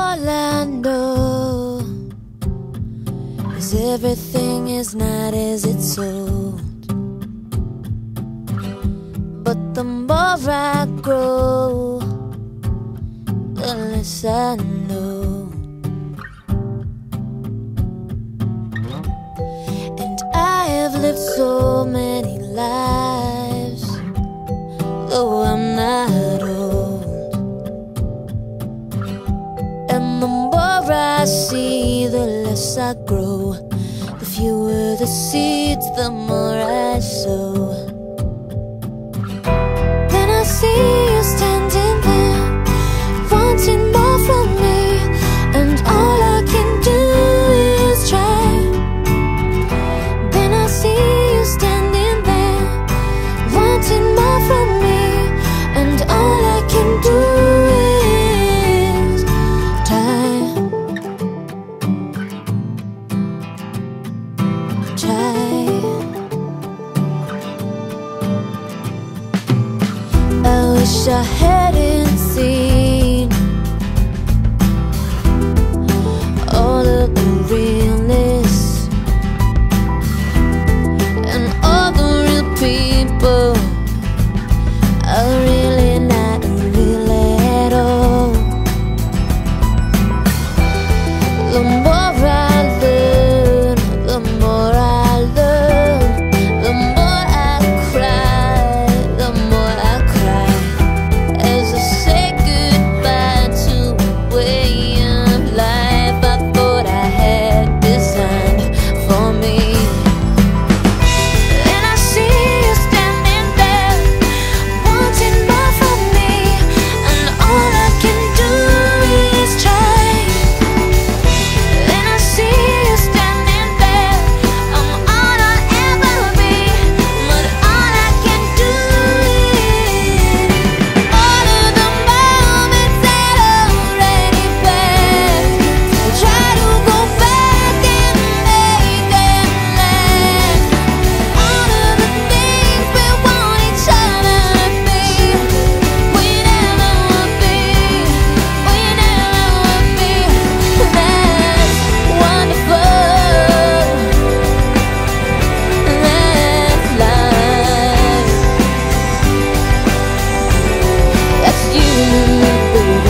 All I know is everything is not as it's sold. But the more I grow, the less I know. And I have lived so many lives, though I'm not old. Less I grow. The fewer the seeds, the more I sow. I wish I hadn't seen baby.